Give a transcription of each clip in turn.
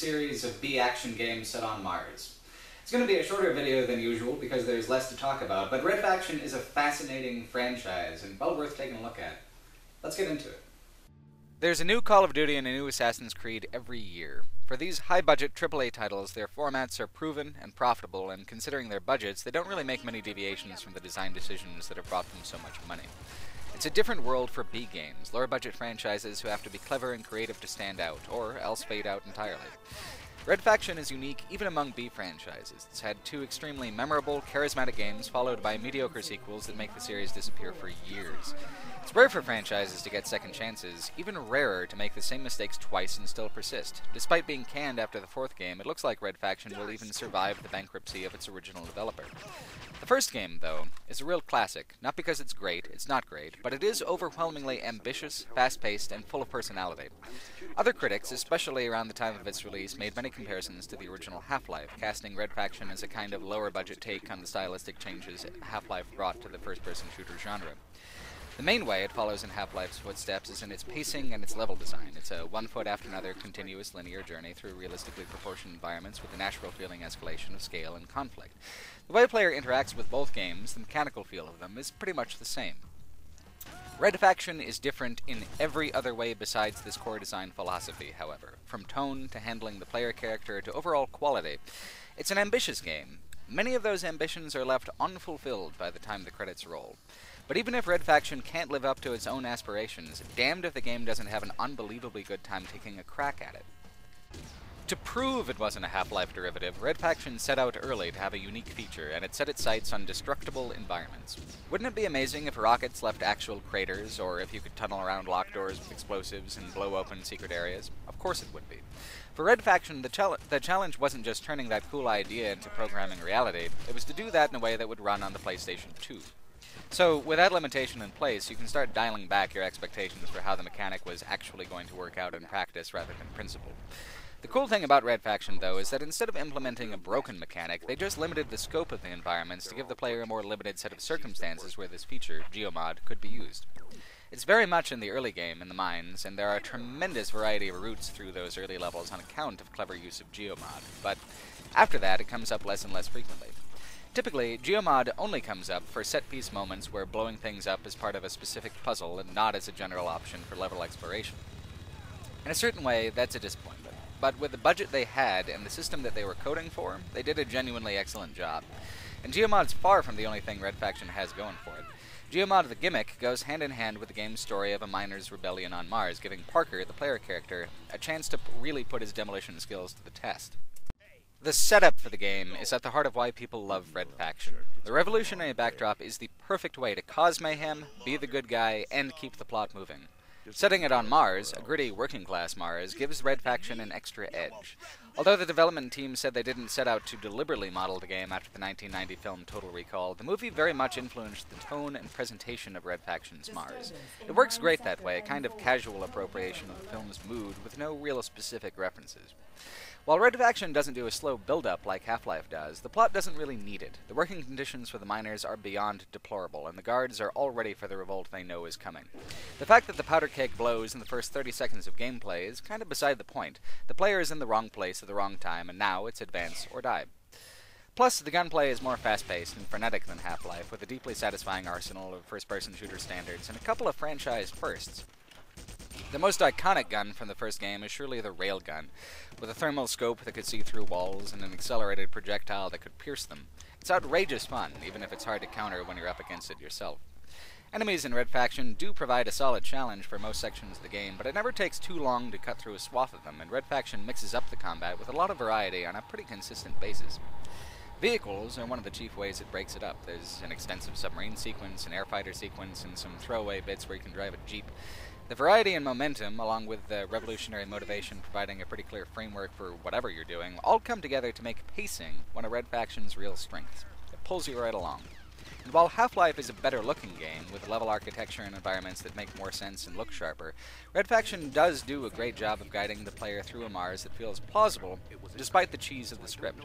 series of B-action games set on Mars. It's going to be a shorter video than usual because there's less to talk about, but Red Faction is a fascinating franchise and well worth taking a look at. Let's get into it. There's a new Call of Duty and a new Assassin's Creed every year. For these high-budget AAA titles, their formats are proven and profitable, and considering their budgets, they don't really make many deviations from the design decisions that have brought them so much money. It's a different world for B games, lower budget franchises who have to be clever and creative to stand out, or else fade out entirely. Red Faction is unique even among B franchises. It's had two extremely memorable, charismatic games, followed by mediocre sequels that make the series disappear for years. It's rare for franchises to get second chances, even rarer to make the same mistakes twice and still persist. Despite being canned after the fourth game, it looks like Red Faction will even survive the bankruptcy of its original developer. The first game, though, is a real classic, not because it's great, it's not great, but it is overwhelmingly ambitious, fast-paced, and full of personality. Other critics, especially around the time of its release, made many comparisons to the original Half-Life, casting Red Faction as a kind of lower-budget take on the stylistic changes Half-Life brought to the first-person shooter genre. The main way it follows in Half-Life's footsteps is in its pacing and its level design. It's a one foot after another continuous linear journey through realistically proportioned environments with a natural feeling escalation of scale and conflict. The way a player interacts with both games, the mechanical feel of them, is pretty much the same. Red Faction is different in every other way besides this core design philosophy, however, from tone to handling the player character to overall quality. It's an ambitious game. Many of those ambitions are left unfulfilled by the time the credits roll. But even if Red Faction can't live up to its own aspirations, damned if the game doesn't have an unbelievably good time taking a crack at it. To prove it wasn't a Half-Life derivative, Red Faction set out early to have a unique feature, and it set its sights on destructible environments. Wouldn't it be amazing if rockets left actual craters, or if you could tunnel around locked doors with explosives and blow open secret areas? Of course it would be. For Red Faction, the, the challenge wasn't just turning that cool idea into programming reality, it was to do that in a way that would run on the PlayStation 2. So, with that limitation in place, you can start dialing back your expectations for how the mechanic was actually going to work out in practice rather than principle. The cool thing about Red Faction, though, is that instead of implementing a broken mechanic, they just limited the scope of the environments to give the player a more limited set of circumstances where this feature, Geomod, could be used. It's very much in the early game, in the mines, and there are a tremendous variety of routes through those early levels on account of clever use of Geomod, but after that it comes up less and less frequently. Typically, Geomod only comes up for set-piece moments where blowing things up is part of a specific puzzle and not as a general option for level exploration. In a certain way, that's a disappointment. But with the budget they had and the system that they were coding for, they did a genuinely excellent job. And Geomod's far from the only thing Red Faction has going for it. Geomod the gimmick goes hand in hand with the game's story of a miner's rebellion on Mars, giving Parker, the player character, a chance to really put his demolition skills to the test. The setup for the game is at the heart of why people love Red Faction. The revolutionary backdrop is the perfect way to cause mayhem, be the good guy, and keep the plot moving. Setting it on Mars, a gritty working class Mars, gives Red Faction an extra edge. Although the development team said they didn't set out to deliberately model the game after the 1990 film Total Recall, the movie very much influenced the tone and presentation of Red Faction's Mars. It works great that way, a kind of casual appropriation of the film's mood with no real specific references. While Red Faction doesn't do a slow build-up like Half-Life does, the plot doesn't really need it. The working conditions for the miners are beyond deplorable, and the guards are all ready for the revolt they know is coming. The fact that the powder keg blows in the first 30 seconds of gameplay is kind of beside the point. The player is in the wrong place at the wrong time, and now it's advance or die. Plus, the gunplay is more fast-paced and frenetic than Half-Life, with a deeply satisfying arsenal of first-person shooter standards and a couple of franchise firsts. The most iconic gun from the first game is surely the railgun, with a thermal scope that could see through walls and an accelerated projectile that could pierce them. It's outrageous fun, even if it's hard to counter when you're up against it yourself. Enemies in Red Faction do provide a solid challenge for most sections of the game, but it never takes too long to cut through a swath of them, and Red Faction mixes up the combat with a lot of variety on a pretty consistent basis. Vehicles are one of the chief ways it breaks it up. There's an extensive submarine sequence, an airfighter sequence, and some throwaway bits where you can drive a jeep. The variety and momentum, along with the revolutionary motivation providing a pretty clear framework for whatever you're doing, all come together to make pacing one of Red Faction's real strengths. It pulls you right along. And while Half-Life is a better looking game, with level architecture and environments that make more sense and look sharper, Red Faction does do a great job of guiding the player through a Mars that feels plausible, despite the cheese of the script.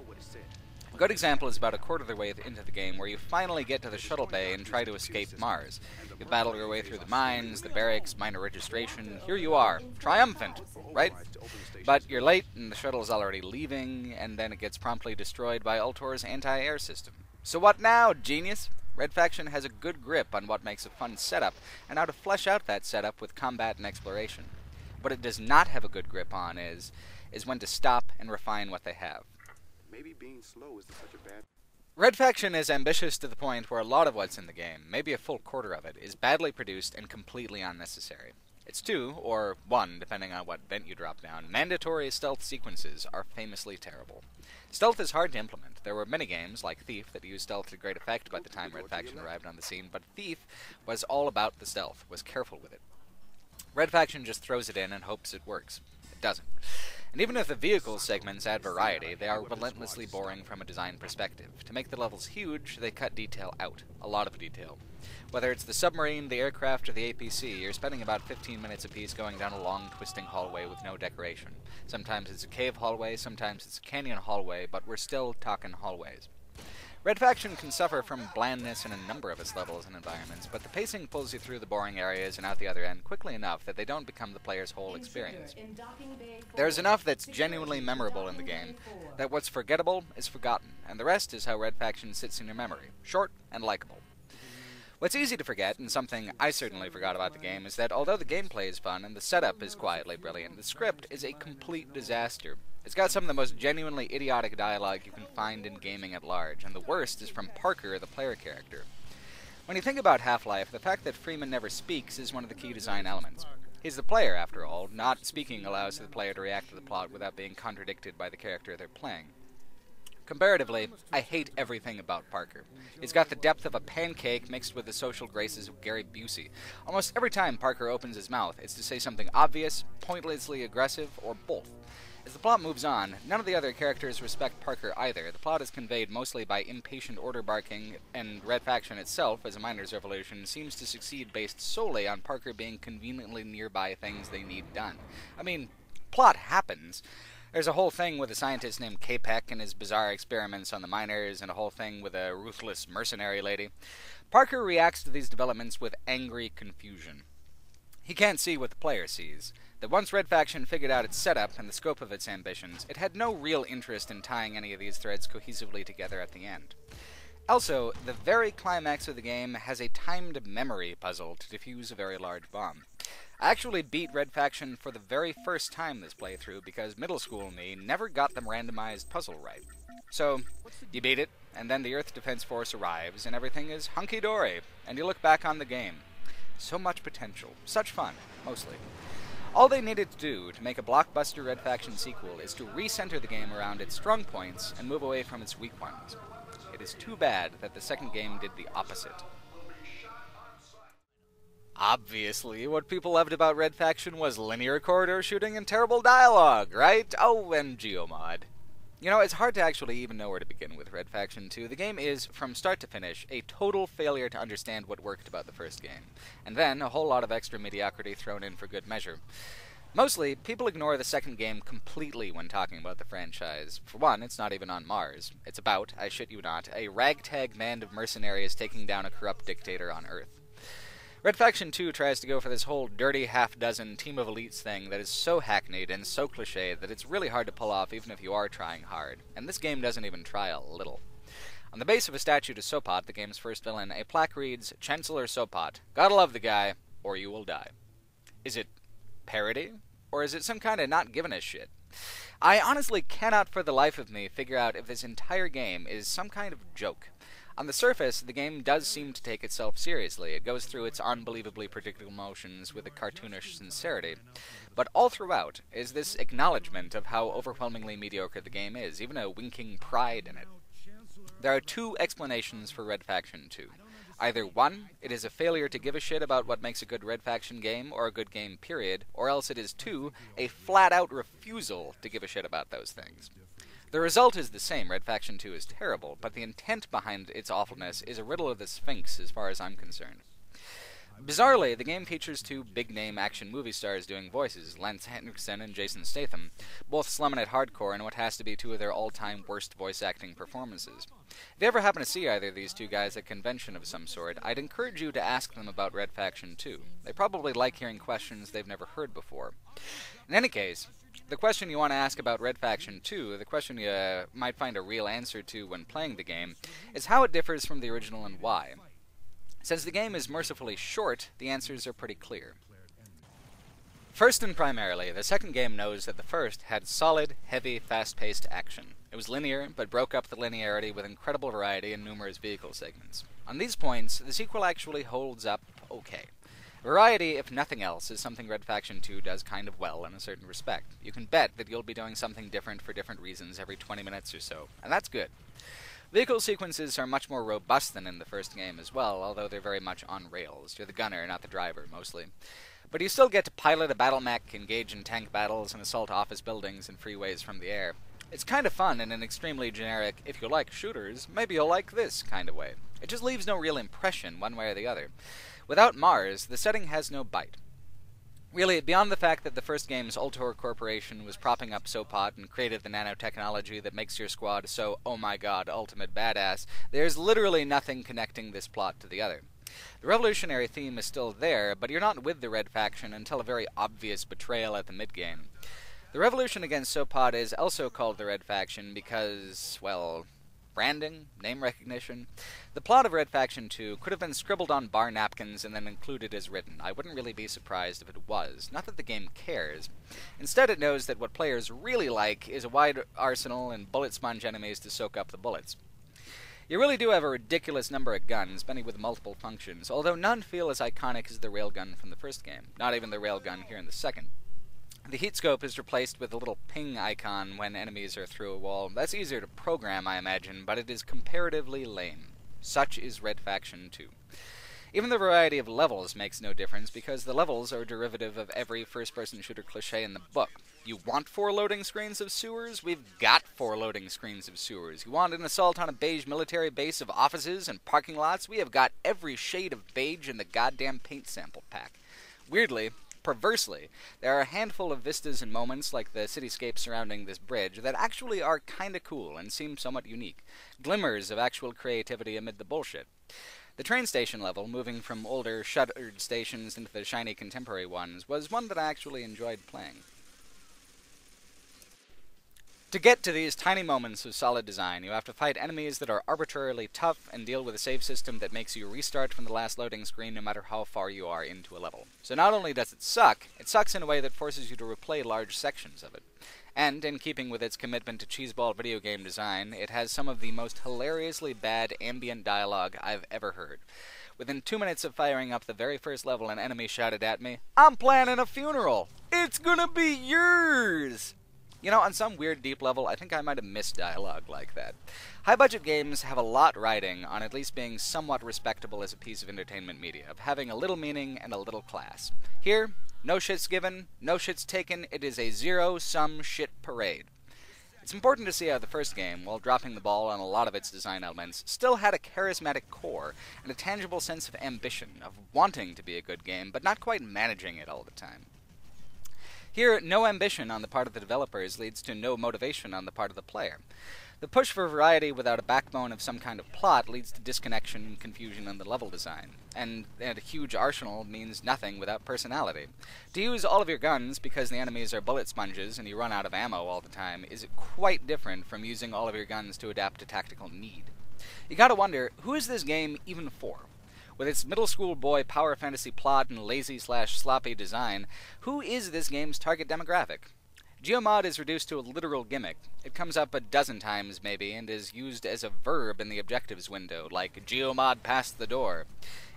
A good example is about a quarter of the way into the game where you finally get to the shuttle bay and try to escape Mars. You battle your way through the mines, the barracks, minor registration. Here you are, triumphant, right? But you're late and the shuttle is already leaving, and then it gets promptly destroyed by Ultor's anti-air system. So what now, genius? Red Faction has a good grip on what makes a fun setup, and how to flesh out that setup with combat and exploration. What it does not have a good grip on is is when to stop and refine what they have. Maybe being slow is such a bad Red Faction is ambitious to the point where a lot of what's in the game, maybe a full quarter of it, is badly produced and completely unnecessary. Its two, or one, depending on what vent you drop down, mandatory stealth sequences are famously terrible. Stealth is hard to implement. There were many games, like Thief, that used stealth to great effect by the time Red Faction arrived on the scene, but Thief was all about the stealth, was careful with it. Red Faction just throws it in and hopes it works. It doesn't. And even if the vehicle segments add variety, they are relentlessly boring from a design perspective. To make the levels huge, they cut detail out. A lot of detail. Whether it's the submarine, the aircraft, or the APC, you're spending about 15 minutes apiece going down a long, twisting hallway with no decoration. Sometimes it's a cave hallway, sometimes it's a canyon hallway, but we're still talking hallways. Red Faction can suffer from blandness in a number of its levels and environments, but the pacing pulls you through the boring areas and out the other end quickly enough that they don't become the player's whole experience. There's enough that's genuinely memorable in the game that what's forgettable is forgotten, and the rest is how Red Faction sits in your memory, short and likable. What's easy to forget, and something I certainly forgot about the game, is that although the gameplay is fun and the setup is quietly brilliant, the script is a complete disaster. It's got some of the most genuinely idiotic dialogue you can find in gaming at large, and the worst is from Parker, the player character. When you think about Half Life, the fact that Freeman never speaks is one of the key design elements. He's the player, after all. Not speaking allows the player to react to the plot without being contradicted by the character they're playing. Comparatively, I hate everything about Parker. He's got the depth of a pancake mixed with the social graces of Gary Busey. Almost every time Parker opens his mouth, it's to say something obvious, pointlessly aggressive, or both. As the plot moves on, none of the other characters respect Parker either. The plot is conveyed mostly by impatient order barking, and Red Faction itself, as a miners' revolution, seems to succeed based solely on Parker being conveniently nearby things they need done. I mean, plot happens. There's a whole thing with a scientist named Capek and his bizarre experiments on the miners, and a whole thing with a ruthless mercenary lady. Parker reacts to these developments with angry confusion. He can't see what the player sees. That once Red Faction figured out its setup and the scope of its ambitions, it had no real interest in tying any of these threads cohesively together at the end. Also, the very climax of the game has a timed memory puzzle to defuse a very large bomb. I actually beat Red Faction for the very first time this playthrough because middle school me never got the randomized puzzle right. So, you beat it, and then the Earth Defense Force arrives, and everything is hunky dory, and you look back on the game. So much potential, such fun, mostly. All they needed to do to make a blockbuster Red Faction sequel is to recenter the game around its strong points and move away from its weak ones. It is too bad that the second game did the opposite. Obviously, what people loved about Red Faction was linear corridor shooting and terrible dialogue, right? Oh, and Geomod. You know, it's hard to actually even know where to begin with Red Faction 2. The game is, from start to finish, a total failure to understand what worked about the first game. And then, a whole lot of extra mediocrity thrown in for good measure. Mostly, people ignore the second game completely when talking about the franchise. For one, it's not even on Mars. It's about, I shit you not, a ragtag band of mercenaries taking down a corrupt dictator on Earth. Red Faction 2 tries to go for this whole dirty half dozen team of elites thing that is so hackneyed and so cliched that it's really hard to pull off even if you are trying hard, and this game doesn't even try a little. On the base of a statue to Sopot, the game's first villain, a plaque reads, Chancellor Sopot, gotta love the guy, or you will die. Is it parody? Or is it some kind of not giving a shit? I honestly cannot for the life of me figure out if this entire game is some kind of joke. On the surface, the game does seem to take itself seriously. It goes through its unbelievably predictable motions with a cartoonish sincerity. But all throughout is this acknowledgement of how overwhelmingly mediocre the game is, even a winking pride in it. There are two explanations for Red Faction 2. Either one, it is a failure to give a shit about what makes a good Red Faction game or a good game period, or else it is two, a flat out refusal to give a shit about those things. The result is the same. Red Faction 2 is terrible, but the intent behind its awfulness is a riddle of the Sphinx as far as I'm concerned. Bizarrely, the game features two big name action movie stars doing voices, Lance Henriksen and Jason Statham, both slumming it hardcore in what has to be two of their all time worst voice acting performances. If you ever happen to see either of these two guys at a convention of some sort, I'd encourage you to ask them about Red Faction 2. They probably like hearing questions they've never heard before. In any case, the question you want to ask about Red Faction 2, the question you uh, might find a real answer to when playing the game, is how it differs from the original and why. Since the game is mercifully short, the answers are pretty clear. First and primarily, the second game knows that the first had solid, heavy, fast-paced action. It was linear, but broke up the linearity with incredible variety and numerous vehicle segments. On these points, the sequel actually holds up okay. Variety, if nothing else, is something Red Faction 2 does kind of well in a certain respect. You can bet that you'll be doing something different for different reasons every 20 minutes or so, and that's good. Vehicle sequences are much more robust than in the first game as well, although they're very much on rails. You're the gunner, not the driver, mostly. But you still get to pilot a battle mech, engage in tank battles, and assault office buildings and freeways from the air. It's kind of fun in an extremely generic, if you like shooters, maybe you'll like this kind of way. It just leaves no real impression, one way or the other. Without Mars, the setting has no bite. Really, beyond the fact that the first game's Ultor Corporation was propping up SOPOT and created the nanotechnology that makes your squad so, oh my god, ultimate badass, there's literally nothing connecting this plot to the other. The revolutionary theme is still there, but you're not with the Red Faction until a very obvious betrayal at the mid-game. The revolution against SOPOT is also called the Red Faction because, well, branding, name recognition. The plot of Red Faction 2 could have been scribbled on bar napkins and then included as written. I wouldn't really be surprised if it was. Not that the game cares. Instead, it knows that what players really like is a wide arsenal and bullet sponge enemies to soak up the bullets. You really do have a ridiculous number of guns, many with multiple functions, although none feel as iconic as the railgun from the first game, not even the railgun here in the second. The heat scope is replaced with a little ping icon when enemies are through a wall. That's easier to program, I imagine, but it is comparatively lame. Such is Red Faction 2. Even the variety of levels makes no difference because the levels are derivative of every first person shooter cliche in the book. You want four loading screens of sewers? We've got four loading screens of sewers. You want an assault on a beige military base of offices and parking lots? We have got every shade of beige in the goddamn paint sample pack. Weirdly, Perversely, there are a handful of vistas and moments, like the cityscape surrounding this bridge, that actually are kinda cool and seem somewhat unique. Glimmers of actual creativity amid the bullshit. The train station level, moving from older, shuttered stations into the shiny contemporary ones, was one that I actually enjoyed playing. To get to these tiny moments of solid design, you have to fight enemies that are arbitrarily tough and deal with a save system that makes you restart from the last loading screen no matter how far you are into a level. So not only does it suck, it sucks in a way that forces you to replay large sections of it. And, in keeping with its commitment to cheeseball video game design, it has some of the most hilariously bad ambient dialogue I've ever heard. Within two minutes of firing up the very first level, an enemy shouted at me, I'm planning a funeral! It's gonna be yours! You know, on some weird deep level, I think I might have missed dialogue like that. High budget games have a lot riding on at least being somewhat respectable as a piece of entertainment media, of having a little meaning and a little class. Here, no shit's given, no shit's taken, it is a zero sum shit parade. It's important to see how the first game, while dropping the ball on a lot of its design elements, still had a charismatic core and a tangible sense of ambition, of wanting to be a good game, but not quite managing it all the time. Here, no ambition on the part of the developers leads to no motivation on the part of the player. The push for variety without a backbone of some kind of plot leads to disconnection and confusion in the level design, and, and a huge arsenal means nothing without personality. To use all of your guns because the enemies are bullet sponges and you run out of ammo all the time is quite different from using all of your guns to adapt to tactical need. You gotta wonder, who is this game even for? With its middle school boy power fantasy plot and lazy slash sloppy design, who is this game's target demographic? Geomod is reduced to a literal gimmick. It comes up a dozen times, maybe, and is used as a verb in the objectives window, like Geomod passed the door.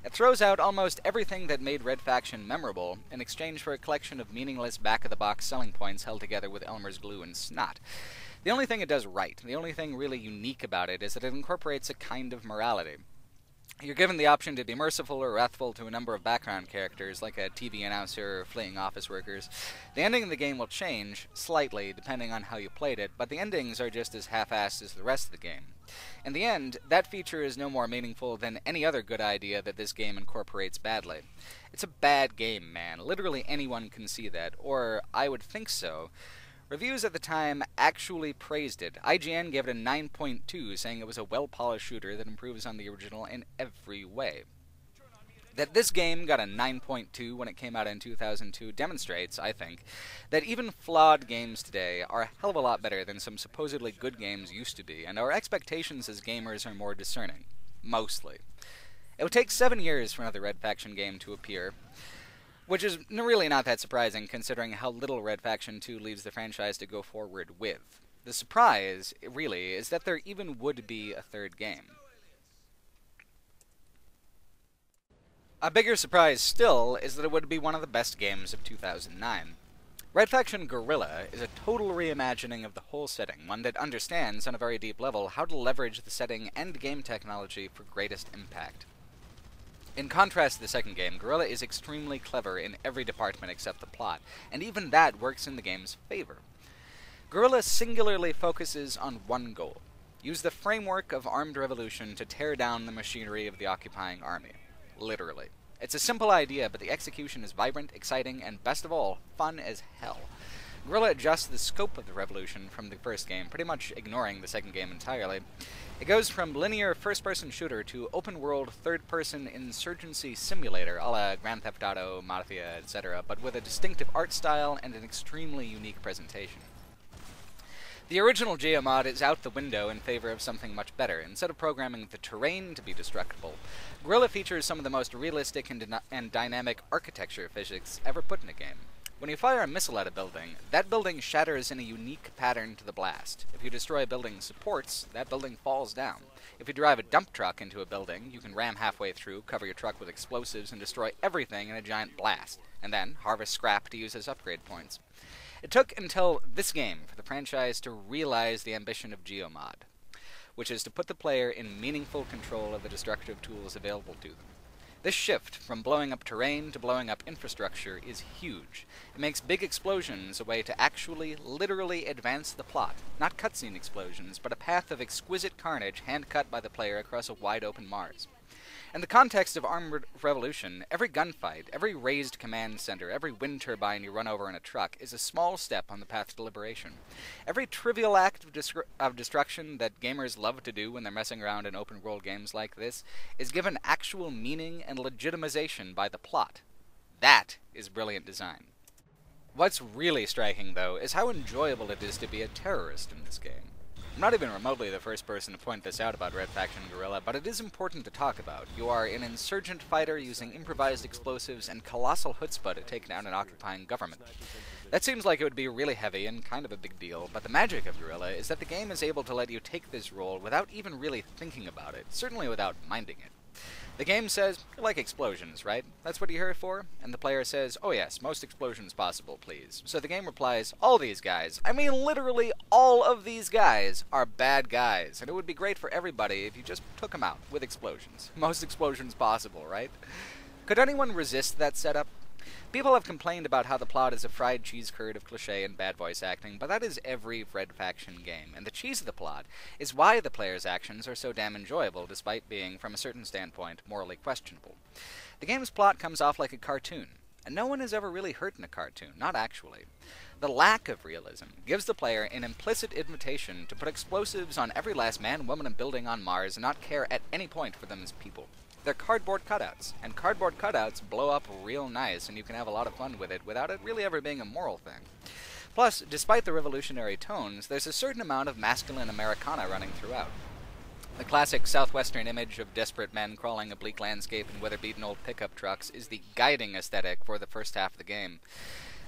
It throws out almost everything that made Red Faction memorable in exchange for a collection of meaningless back of the box selling points held together with Elmer's glue and snot. The only thing it does right, the only thing really unique about it, is that it incorporates a kind of morality. You're given the option to be merciful or wrathful to a number of background characters, like a TV announcer or fleeing office workers. The ending of the game will change, slightly, depending on how you played it, but the endings are just as half assed as the rest of the game. In the end, that feature is no more meaningful than any other good idea that this game incorporates badly. It's a bad game, man. Literally anyone can see that, or I would think so. Reviews at the time actually praised it. IGN gave it a 9.2, saying it was a well polished shooter that improves on the original in every way. That this game got a 9.2 when it came out in 2002 demonstrates, I think, that even flawed games today are a hell of a lot better than some supposedly good games used to be, and our expectations as gamers are more discerning. Mostly. It would take seven years for another Red Faction game to appear, which is really not that surprising considering how little Red Faction 2 leaves the franchise to go forward with. The surprise, really, is that there even would be a third game. A bigger surprise still is that it would be one of the best games of 2009. Red Faction Guerrilla is a total reimagining of the whole setting, one that understands, on a very deep level, how to leverage the setting and game technology for greatest impact. In contrast to the second game, Guerrilla is extremely clever in every department except the plot, and even that works in the game's favor. Guerrilla singularly focuses on one goal use the framework of armed revolution to tear down the machinery of the occupying army. Literally. It's a simple idea, but the execution is vibrant, exciting, and best of all, fun as hell. Guerrilla adjusts the scope of the revolution from the first game, pretty much ignoring the second game entirely. It goes from linear first person shooter to open world third person insurgency simulator, a la Grand Theft Auto, Mafia, etc., but with a distinctive art style and an extremely unique presentation. The original Geomod is out the window in favor of something much better. Instead of programming the terrain to be destructible, Guerrilla features some of the most realistic and, and dynamic architecture physics ever put in a game. When you fire a missile at a building, that building shatters in a unique pattern to the blast. If you destroy a building's supports, that building falls down. If you drive a dump truck into a building, you can ram halfway through, cover your truck with explosives, and destroy everything in a giant blast, and then harvest scrap to use as upgrade points. It took until this game for the franchise to realize the ambition of Geomod, which is to put the player in meaningful control of the destructive tools available to them. This shift from blowing up terrain to blowing up infrastructure is huge. It makes big explosions a way to actually, literally advance the plot. Not cutscene explosions, but a path of exquisite carnage hand cut by the player across a wide open Mars. In the context of armored revolution, every gunfight, every razed command center, every wind turbine you run over in a truck is a small step on the path to liberation. Every trivial act of, destru- of destruction that gamers love to do when they're messing around in open world games like this is given actual meaning and legitimization by the plot. That is brilliant design. What's really striking, though, is how enjoyable it is to be a terrorist in this game. I'm not even remotely the first person to point this out about Red Faction Guerrilla, but it is important to talk about. You are an insurgent fighter using improvised explosives and colossal chutzpah to take down an occupying government. That seems like it would be really heavy and kind of a big deal, but the magic of Guerrilla is that the game is able to let you take this role without even really thinking about it, certainly without minding it. The game says, you like explosions, right? That's what you're here for? And the player says, oh yes, most explosions possible, please. So the game replies, all these guys, I mean literally all of these guys, are bad guys, and it would be great for everybody if you just took them out with explosions. Most explosions possible, right? Could anyone resist that setup? People have complained about how the plot is a fried cheese curd of cliche and bad voice acting, but that is every Red Faction game, and the cheese of the plot is why the player's actions are so damn enjoyable, despite being, from a certain standpoint, morally questionable. The game's plot comes off like a cartoon, and no one is ever really hurt in a cartoon, not actually. The lack of realism gives the player an implicit invitation to put explosives on every last man, woman, and building on Mars and not care at any point for them as people. They're cardboard cutouts, and cardboard cutouts blow up real nice, and you can have a lot of fun with it without it really ever being a moral thing. Plus, despite the revolutionary tones, there's a certain amount of masculine Americana running throughout. The classic southwestern image of desperate men crawling a bleak landscape in weather-beaten old pickup trucks is the guiding aesthetic for the first half of the game.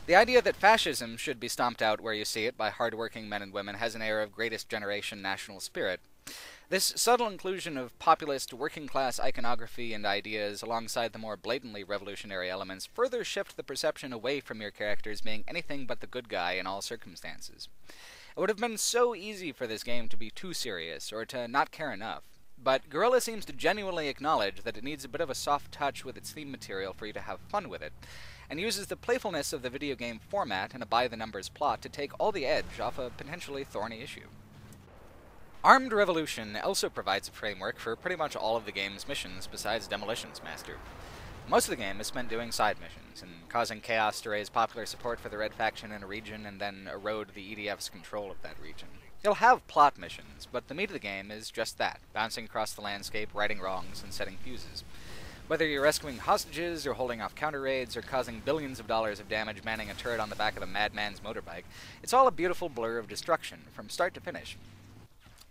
The idea that fascism should be stomped out where you see it by hard-working men and women has an air of greatest generation national spirit. This subtle inclusion of populist, working class iconography and ideas alongside the more blatantly revolutionary elements further shift the perception away from your characters being anything but the good guy in all circumstances. It would have been so easy for this game to be too serious or to not care enough. but Guerrilla seems to genuinely acknowledge that it needs a bit of a soft touch with its theme material for you to have fun with it, and uses the playfulness of the video game format and a by the numbers plot to take all the edge off a potentially thorny issue. Armed Revolution also provides a framework for pretty much all of the game's missions besides Demolitions Master. Most of the game is spent doing side missions and causing chaos to raise popular support for the Red faction in a region and then erode the EDF's control of that region. You'll have plot missions, but the meat of the game is just that bouncing across the landscape, righting wrongs, and setting fuses. Whether you're rescuing hostages, or holding off counter raids, or causing billions of dollars of damage manning a turret on the back of a madman's motorbike, it's all a beautiful blur of destruction, from start to finish.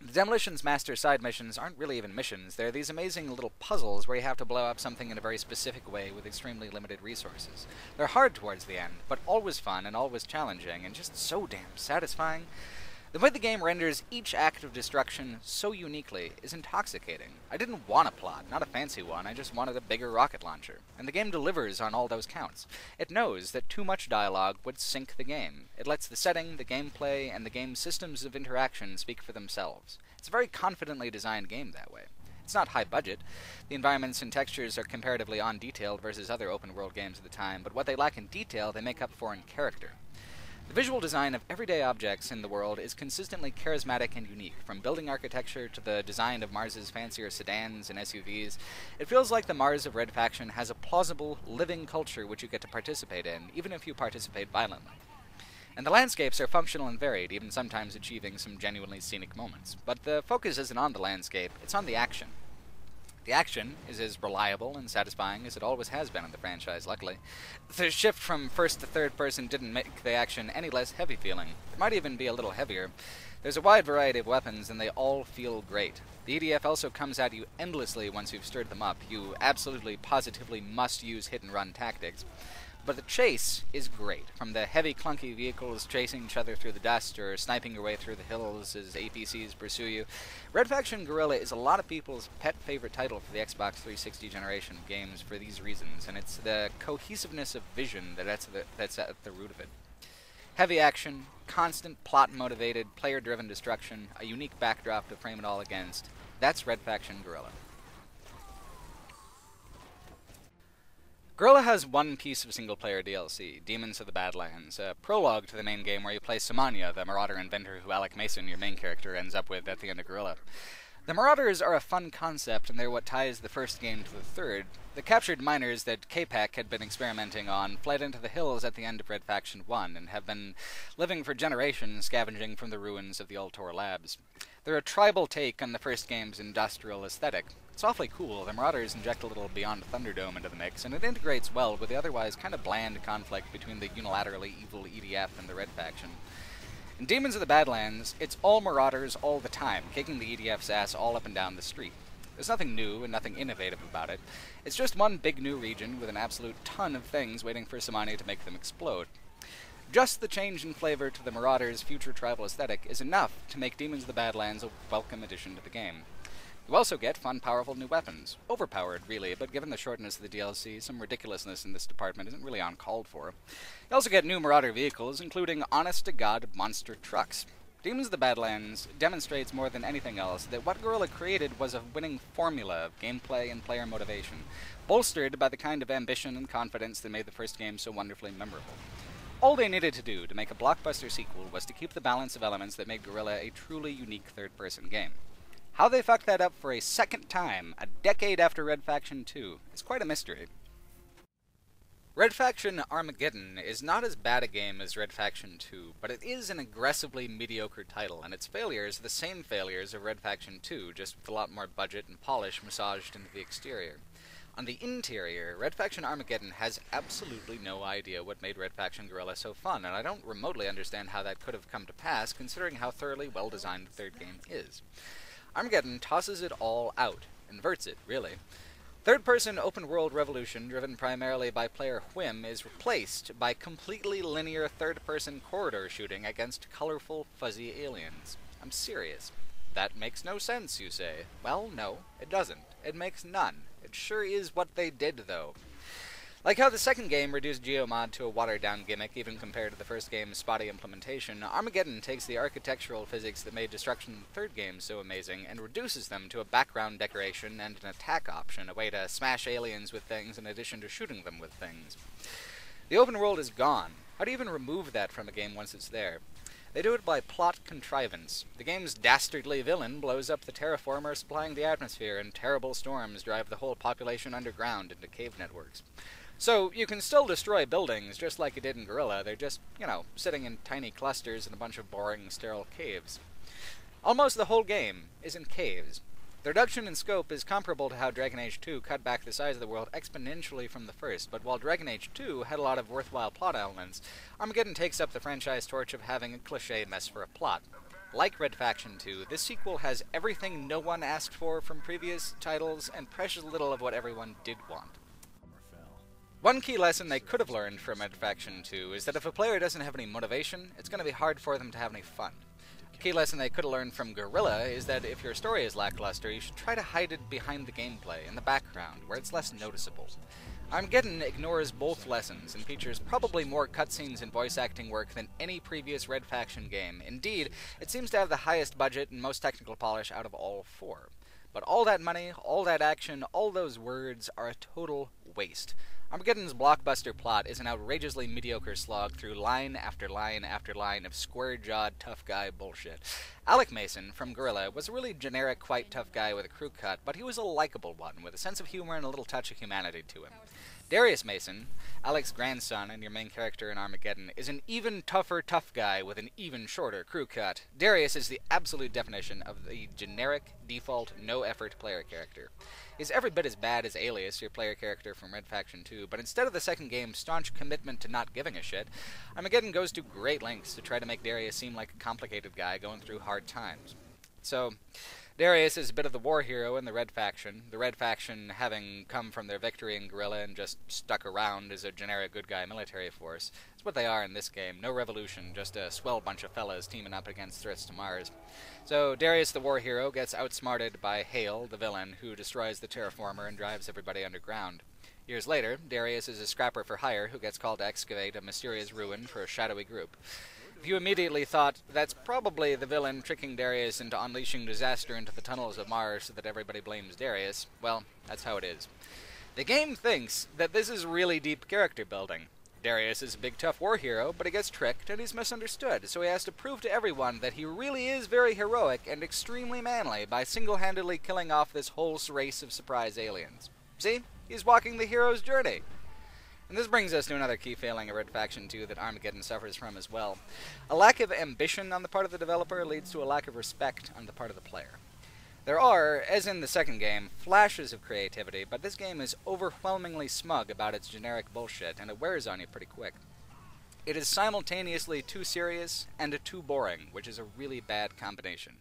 The Demolitions Master side missions aren't really even missions, they're these amazing little puzzles where you have to blow up something in a very specific way with extremely limited resources. They're hard towards the end, but always fun and always challenging, and just so damn satisfying. The way the game renders each act of destruction so uniquely is intoxicating. I didn't want a plot, not a fancy one, I just wanted a bigger rocket launcher. And the game delivers on all those counts. It knows that too much dialogue would sink the game. It lets the setting, the gameplay, and the game's systems of interaction speak for themselves. It's a very confidently designed game that way. It's not high budget. The environments and textures are comparatively undetailed versus other open world games of the time, but what they lack in detail, they make up for in character. The visual design of everyday objects in the world is consistently charismatic and unique, from building architecture to the design of Mars's fancier sedans and SUVs. It feels like the Mars of Red Faction has a plausible, living culture which you get to participate in, even if you participate violently. And the landscapes are functional and varied, even sometimes achieving some genuinely scenic moments. But the focus isn't on the landscape, it's on the action. The action is as reliable and satisfying as it always has been in the franchise, luckily. The shift from first to third person didn't make the action any less heavy feeling. It might even be a little heavier. There's a wide variety of weapons, and they all feel great. The EDF also comes at you endlessly once you've stirred them up. You absolutely, positively must use hit and run tactics. But the chase is great. From the heavy, clunky vehicles chasing each other through the dust or sniping your way through the hills as APCs pursue you, Red Faction Guerrilla is a lot of people's pet favorite title for the Xbox 360 generation of games for these reasons, and it's the cohesiveness of vision that that's, the, that's at the root of it. Heavy action, constant plot motivated, player driven destruction, a unique backdrop to frame it all against. That's Red Faction Guerrilla. Guerrilla has one piece of single-player DLC, Demons of the Badlands, a prologue to the main game where you play Samanya, the marauder inventor who Alec Mason, your main character, ends up with at the end of Guerrilla. The Marauders are a fun concept, and they're what ties the first game to the third. The captured miners that Capek had been experimenting on fled into the hills at the end of Red Faction 1 and have been living for generations scavenging from the ruins of the Ultor labs. They're a tribal take on the first game's industrial aesthetic, it's awfully cool. The Marauders inject a little Beyond Thunderdome into the mix, and it integrates well with the otherwise kind of bland conflict between the unilaterally evil EDF and the Red Faction. In Demons of the Badlands, it's all Marauders all the time, kicking the EDF's ass all up and down the street. There's nothing new and nothing innovative about it. It's just one big new region with an absolute ton of things waiting for Samanya to make them explode. Just the change in flavor to the Marauders' future tribal aesthetic is enough to make Demons of the Badlands a welcome addition to the game. You also get fun, powerful new weapons. Overpowered, really, but given the shortness of the DLC, some ridiculousness in this department isn't really uncalled for. You also get new Marauder vehicles, including honest-to-God monster trucks. Demons of the Badlands demonstrates more than anything else that what Guerrilla created was a winning formula of gameplay and player motivation, bolstered by the kind of ambition and confidence that made the first game so wonderfully memorable. All they needed to do to make a blockbuster sequel was to keep the balance of elements that made Guerrilla a truly unique third-person game. How they fucked that up for a second time, a decade after Red Faction 2, is quite a mystery. Red Faction Armageddon is not as bad a game as Red Faction 2, but it is an aggressively mediocre title, and its failures are the same failures of Red Faction 2, just with a lot more budget and polish massaged into the exterior. On the interior, Red Faction Armageddon has absolutely no idea what made Red Faction Guerrilla so fun, and I don't remotely understand how that could have come to pass, considering how thoroughly well designed the third game is. Armageddon tosses it all out, inverts it, really. Third person open world revolution, driven primarily by player whim, is replaced by completely linear third person corridor shooting against colorful, fuzzy aliens. I'm serious. That makes no sense, you say. Well, no, it doesn't. It makes none. It sure is what they did, though. Like how the second game reduced Geomod to a watered down gimmick, even compared to the first game's spotty implementation, Armageddon takes the architectural physics that made Destruction in the third game so amazing and reduces them to a background decoration and an attack option, a way to smash aliens with things in addition to shooting them with things. The open world is gone. How do you even remove that from a game once it's there? They do it by plot contrivance. The game's dastardly villain blows up the terraformer supplying the atmosphere, and terrible storms drive the whole population underground into cave networks. So you can still destroy buildings just like you did in Guerrilla, they're just, you know, sitting in tiny clusters in a bunch of boring, sterile caves. Almost the whole game is in caves. The reduction in scope is comparable to how Dragon Age 2 cut back the size of the world exponentially from the first, but while Dragon Age 2 had a lot of worthwhile plot elements, Armageddon takes up the franchise torch of having a cliche mess for a plot. Like Red Faction 2, this sequel has everything no one asked for from previous titles and precious little of what everyone did want. One key lesson they could have learned from Red Faction 2 is that if a player doesn't have any motivation, it's going to be hard for them to have any fun. A key lesson they could have learned from Guerrilla is that if your story is lackluster, you should try to hide it behind the gameplay, in the background, where it's less noticeable. Armageddon ignores both lessons and features probably more cutscenes and voice acting work than any previous Red Faction game. Indeed, it seems to have the highest budget and most technical polish out of all four. But all that money, all that action, all those words are a total waste. Armageddon's blockbuster plot is an outrageously mediocre slog through line after line after line of square jawed tough guy bullshit. Alec Mason from Guerrilla, was a really generic, quite tough guy with a crew cut, but he was a likable one with a sense of humor and a little touch of humanity to him. Darius Mason, Alec's grandson and your main character in Armageddon, is an even tougher tough guy with an even shorter crew cut. Darius is the absolute definition of the generic, default, no effort player character. He's every bit as bad as Alias, your player character from Red Faction 2, but instead of the second game's staunch commitment to not giving a shit, Armageddon goes to great lengths to try to make Darius seem like a complicated guy going through hard times. So, Darius is a bit of the war hero in the Red Faction, the Red Faction having come from their victory in Guerrilla and just stuck around as a generic good guy military force. It's what they are in this game. No revolution, just a swell bunch of fellas teaming up against threats to Mars. So Darius the war hero gets outsmarted by Hale, the villain, who destroys the terraformer and drives everybody underground. Years later, Darius is a scrapper for hire who gets called to excavate a mysterious ruin for a shadowy group you immediately thought that's probably the villain tricking Darius into unleashing disaster into the tunnels of Mars so that everybody blames Darius, well, that's how it is. The game thinks that this is really deep character building. Darius is a big tough war hero, but he gets tricked and he's misunderstood, so he has to prove to everyone that he really is very heroic and extremely manly by single handedly killing off this whole race of surprise aliens. See? He's walking the hero's journey. And this brings us to another key failing of Red Faction 2 that Armageddon suffers from as well. A lack of ambition on the part of the developer leads to a lack of respect on the part of the player. There are, as in the second game, flashes of creativity, but this game is overwhelmingly smug about its generic bullshit, and it wears on you pretty quick. It is simultaneously too serious and too boring, which is a really bad combination.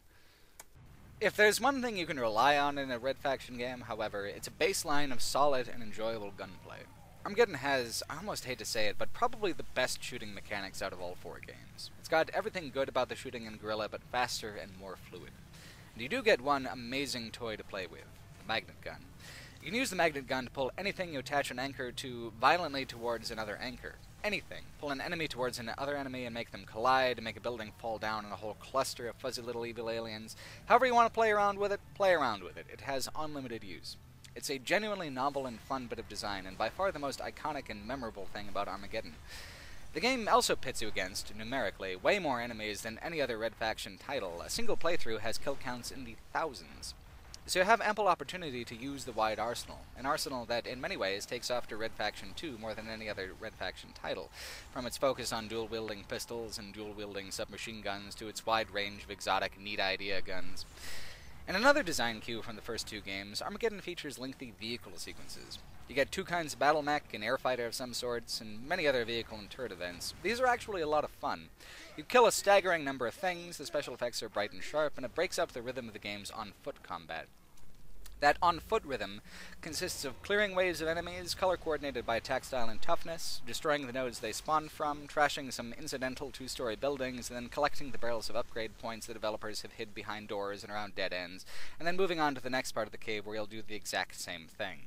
If there's one thing you can rely on in a Red Faction game, however, it's a baseline of solid and enjoyable gunplay. Armageddon has, I almost hate to say it, but probably the best shooting mechanics out of all four games. It's got everything good about the shooting in Guerrilla, but faster and more fluid. And you do get one amazing toy to play with, the magnet gun. You can use the magnet gun to pull anything you attach an anchor to violently towards another anchor. Anything. Pull an enemy towards another enemy and make them collide, make a building fall down and a whole cluster of fuzzy little evil aliens. However you want to play around with it, play around with it. It has unlimited use. It's a genuinely novel and fun bit of design, and by far the most iconic and memorable thing about Armageddon. The game also pits you against, numerically, way more enemies than any other Red Faction title. A single playthrough has kill counts in the thousands. So you have ample opportunity to use the wide arsenal, an arsenal that in many ways takes after Red Faction 2 more than any other Red Faction title, from its focus on dual-wielding pistols and dual-wielding submachine guns to its wide range of exotic, neat idea guns. In another design cue from the first two games, Armageddon features lengthy vehicle sequences. You get two kinds of battle mech, an airfighter of some sorts, and many other vehicle and turret events. These are actually a lot of fun. You kill a staggering number of things, the special effects are bright and sharp, and it breaks up the rhythm of the game's on-foot combat. That on-foot rhythm consists of clearing waves of enemies, color-coordinated by attack style and toughness, destroying the nodes they spawn from, trashing some incidental two-story buildings, and then collecting the barrels of upgrade points the developers have hid behind doors and around dead ends, and then moving on to the next part of the cave where you'll do the exact same thing.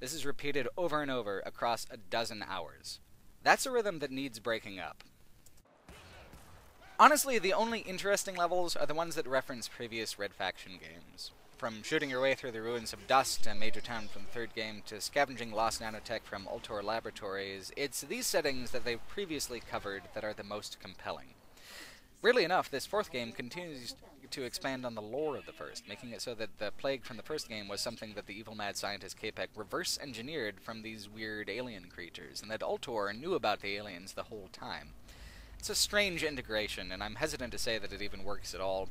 This is repeated over and over across a dozen hours. That's a rhythm that needs breaking up. Honestly, the only interesting levels are the ones that reference previous Red Faction games. From shooting your way through the ruins of Dust, a major town from the third game, to scavenging lost nanotech from Ultor Laboratories, it's these settings that they've previously covered that are the most compelling. Weirdly enough, this fourth game continues to expand on the lore of the first, making it so that the plague from the first game was something that the evil mad scientist Capek reverse engineered from these weird alien creatures, and that Ultor knew about the aliens the whole time. It's a strange integration, and I'm hesitant to say that it even works at all.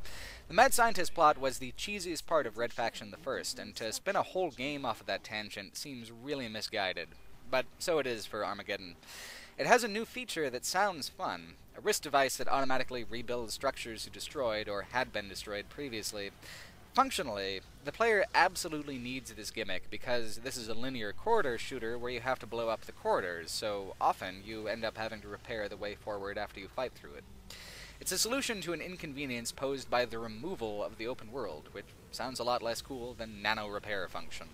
The Mad Scientist plot was the cheesiest part of Red Faction the First, and to spin a whole game off of that tangent seems really misguided. But so it is for Armageddon. It has a new feature that sounds fun, a wrist device that automatically rebuilds structures you destroyed or had been destroyed previously. Functionally, the player absolutely needs this gimmick because this is a linear corridor shooter where you have to blow up the corridors, so often you end up having to repair the way forward after you fight through it. It's a solution to an inconvenience posed by the removal of the open world, which sounds a lot less cool than nano repair function.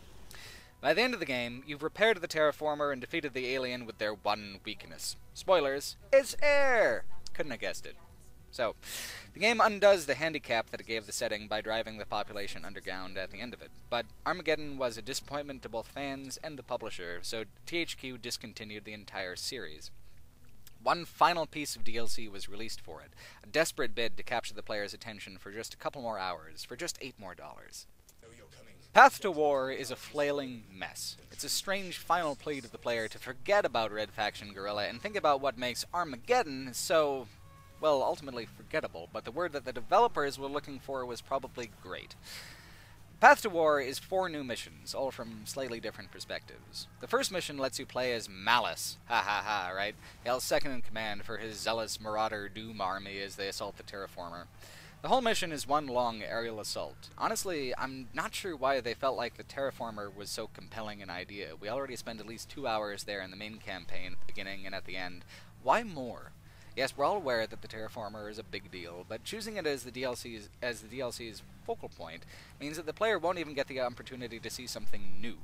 By the end of the game, you've repaired the terraformer and defeated the alien with their one weakness. Spoilers, it's air! Couldn't have guessed it. So, the game undoes the handicap that it gave the setting by driving the population underground at the end of it. But Armageddon was a disappointment to both fans and the publisher, so THQ discontinued the entire series. One final piece of DLC was released for it, a desperate bid to capture the player's attention for just a couple more hours, for just eight more dollars. Path to War is a flailing mess. It's a strange final plea to the player to forget about Red Faction Guerrilla and think about what makes Armageddon so well, ultimately forgettable, but the word that the developers were looking for was probably great. Path to War is four new missions, all from slightly different perspectives. The first mission lets you play as Malice, ha ha ha, right? Hale's second in command for his zealous marauder Doom army as they assault the Terraformer. The whole mission is one long aerial assault. Honestly, I'm not sure why they felt like the Terraformer was so compelling an idea. We already spend at least two hours there in the main campaign, at the beginning and at the end. Why more? Yes, we're all aware that the Terraformer is a big deal, but choosing it as the DLC's as the DLC's focal point means that the player won't even get the opportunity to see something new.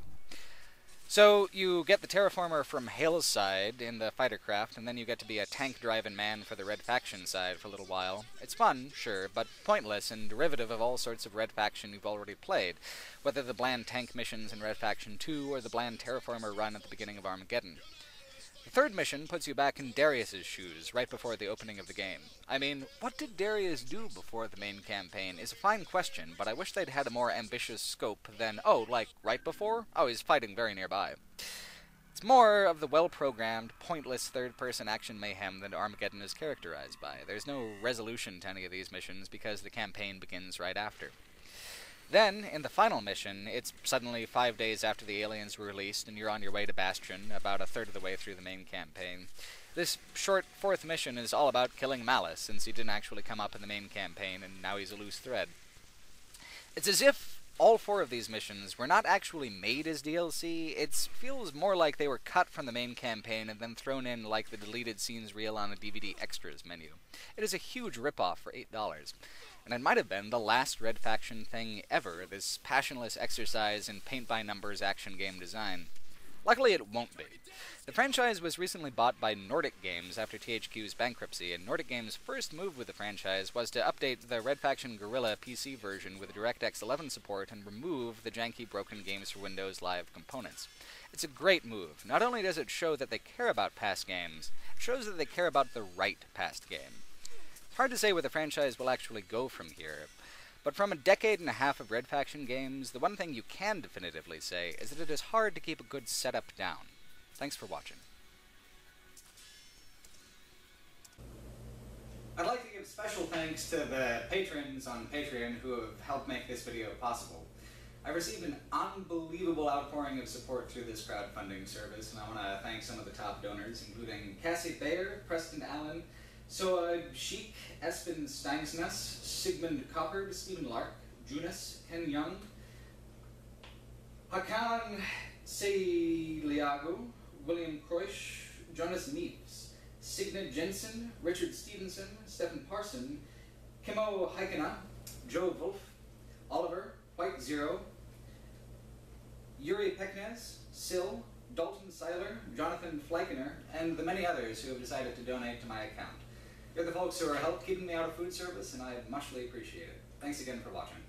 So you get the Terraformer from Hale's side in the fighter craft, and then you get to be a tank-driving man for the Red Faction side for a little while. It's fun, sure, but pointless and derivative of all sorts of Red Faction you've already played, whether the bland tank missions in Red Faction 2 or the bland Terraformer run at the beginning of Armageddon. Third mission puts you back in Darius's shoes, right before the opening of the game. I mean, what did Darius do before the main campaign is a fine question, but I wish they'd had a more ambitious scope than, oh, like, right before? Oh, he's fighting very nearby. It's more of the well-programmed, pointless third-person action mayhem that Armageddon is characterized by. There's no resolution to any of these missions because the campaign begins right after. Then, in the final mission, it's suddenly five days after the aliens were released, and you're on your way to Bastion, about a third of the way through the main campaign. This short fourth mission is all about killing Malice, since he didn't actually come up in the main campaign, and now he's a loose thread. It's as if all four of these missions were not actually made as DLC. It feels more like they were cut from the main campaign and then thrown in like the deleted scenes reel on a DVD extras menu. It is a huge ripoff for $8 and it might have been the last Red Faction thing ever, this passionless exercise in paint-by-numbers action game design. Luckily, it won't be. The franchise was recently bought by Nordic Games after THQ's bankruptcy, and Nordic Games' first move with the franchise was to update the Red Faction Guerrilla PC version with DirectX 11 support and remove the janky broken Games for Windows Live components. It's a great move. Not only does it show that they care about past games, it shows that they care about the right past game. Hard to say where the franchise will actually go from here, but from a decade and a half of Red Faction games, the one thing you can definitively say is that it is hard to keep a good setup down. Thanks for watching. I'd like to give special thanks to the patrons on Patreon who have helped make this video possible. I've received an unbelievable outpouring of support through this crowdfunding service, and I want to thank some of the top donors, including Cassie Bayer, Preston Allen, so, uh, Sheik, Espen Steinsness, Sigmund Coppard, Stephen Lark, Junus, Ken Young, Hakan Seyliago, William Croish, Jonas Neves, Signet Jensen, Richard Stevenson, Stephen Parson, Kimo Haikana, Joe Wolf, Oliver, White Zero, Yuri Peknes, Sill, Dalton Seiler, Jonathan Fleikener, and the many others who have decided to donate to my account. You're the folks who are help keeping me out of food service, and I muchly appreciate it. Thanks again for watching.